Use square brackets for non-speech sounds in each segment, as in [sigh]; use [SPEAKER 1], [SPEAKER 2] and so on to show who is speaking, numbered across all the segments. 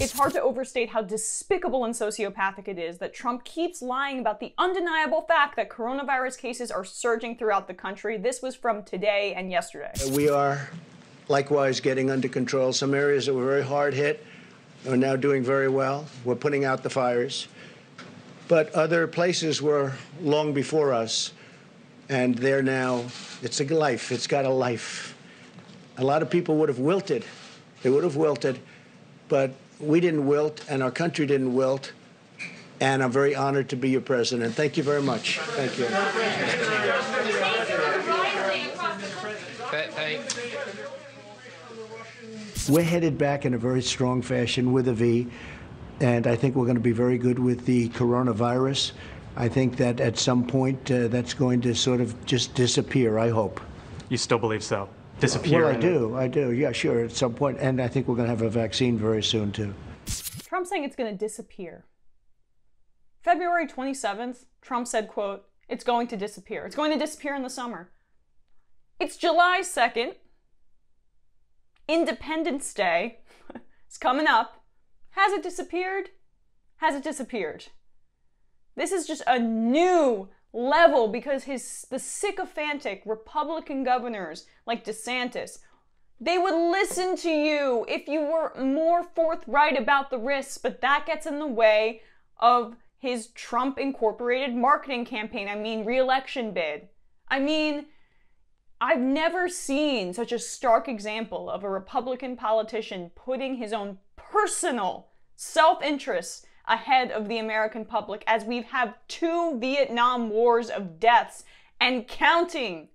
[SPEAKER 1] It's hard to overstate how despicable and sociopathic it is that Trump keeps lying about the undeniable fact that coronavirus cases are surging throughout the country. This was from today and yesterday.
[SPEAKER 2] We are likewise getting under control. Some areas that were very hard hit are now doing very well. We're putting out the fires. But other places were long before us, and they're now, it's a life, it's got a life. A lot of people would have wilted. They would have wilted, but we didn't wilt, and our country didn't wilt. And I'm very honored to be your president. Thank you very much. Thank you. We're headed back in a very strong fashion with a V, and I think we're going to be very good with the coronavirus. I think that at some point uh, that's going to sort of just disappear, I hope.
[SPEAKER 3] You still believe so? Disappear?
[SPEAKER 2] Well, I do. I do. Yeah, sure, at some point. And I think we're going to have a vaccine very soon, too.
[SPEAKER 1] Trump saying it's going to disappear. February 27th, Trump said, quote, it's going to disappear. It's going to disappear in the summer. It's July 2nd. Independence Day [laughs] is coming up. Has it disappeared? Has it disappeared? This is just a new level because his the sycophantic Republican governors like DeSantis, they would listen to you if you were more forthright about the risks, but that gets in the way of his Trump incorporated marketing campaign. I mean, reelection bid. I mean, I've never seen such a stark example of a Republican politician putting his own personal self interests ahead of the American public as we have two Vietnam wars of deaths and counting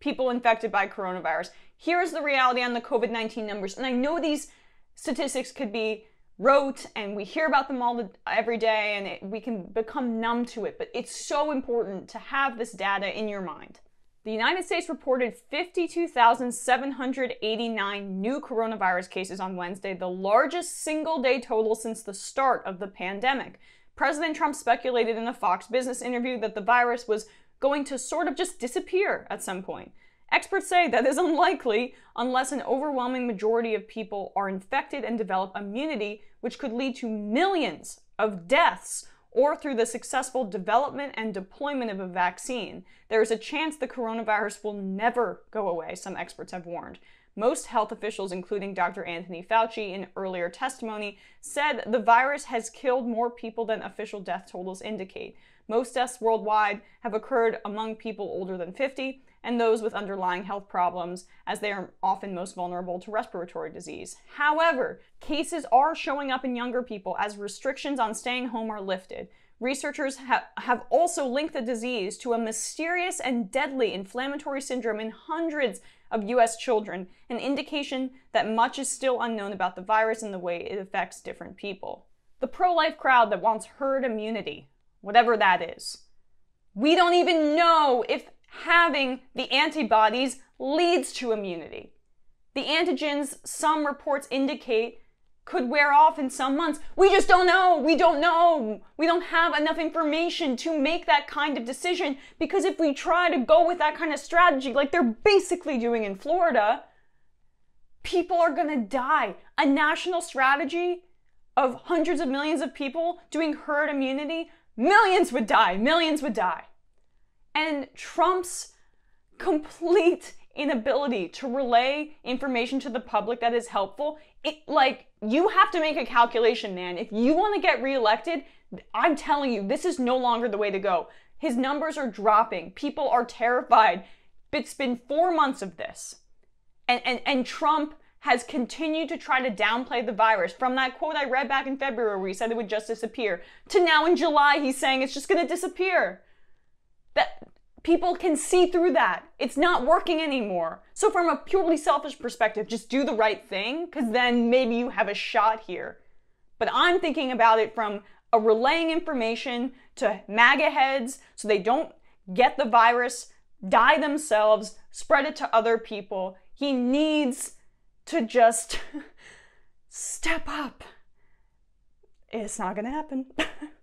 [SPEAKER 1] people infected by coronavirus. Here's the reality on the COVID 19 numbers. And I know these statistics could be rote and we hear about them all the, every day and it, we can become numb to it, but it's so important to have this data in your mind. The United States reported 52,789 new coronavirus cases on Wednesday, the largest single day total since the start of the pandemic. President Trump speculated in a Fox Business interview that the virus was going to sort of just disappear at some point. Experts say that is [laughs] unlikely unless an overwhelming majority of people are infected and develop immunity, which could lead to millions of deaths or through the successful development and deployment of a vaccine, there is a chance the coronavirus will never go away, some experts have warned. Most health officials, including Dr. Anthony Fauci in earlier testimony, said the virus has killed more people than official death totals indicate. Most deaths worldwide have occurred among people older than 50, and those with underlying health problems, as they are often most vulnerable to respiratory disease. However, cases are showing up in younger people as restrictions on staying home are lifted. Researchers ha- have also linked the disease to a mysterious and deadly inflammatory syndrome in hundreds of US children, an indication that much is still unknown about the virus and the way it affects different people. The pro life crowd that wants herd immunity, whatever that is. We don't even know if having the antibodies leads to immunity. The antigens, some reports indicate, could wear off in some months. We just don't know. We don't know. We don't have enough information to make that kind of decision because if we try to go with that kind of strategy, like they're basically doing in Florida, people are going to die. A national strategy of hundreds of millions of people doing herd immunity, millions would die. Millions would die. And Trump's complete inability to relay information to the public that is helpful, it like you have to make a calculation, man. If you want to get reelected, I'm telling you, this is no longer the way to go. His numbers are dropping. People are terrified. It's been four months of this. And, and, and Trump has continued to try to downplay the virus from that quote I read back in February where he said it would just disappear to now in July he's saying it's just going to disappear. That people can see through that. It's not working anymore. So from a purely selfish perspective, just do the right thing cuz then maybe you have a shot here. But I'm thinking about it from a relaying information to MAGA heads so they don't get the virus, die themselves, spread it to other people. He needs to just [laughs] step up. It's not going to happen. [laughs]